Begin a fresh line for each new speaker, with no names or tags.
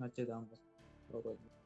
मैं अच्छे दाम का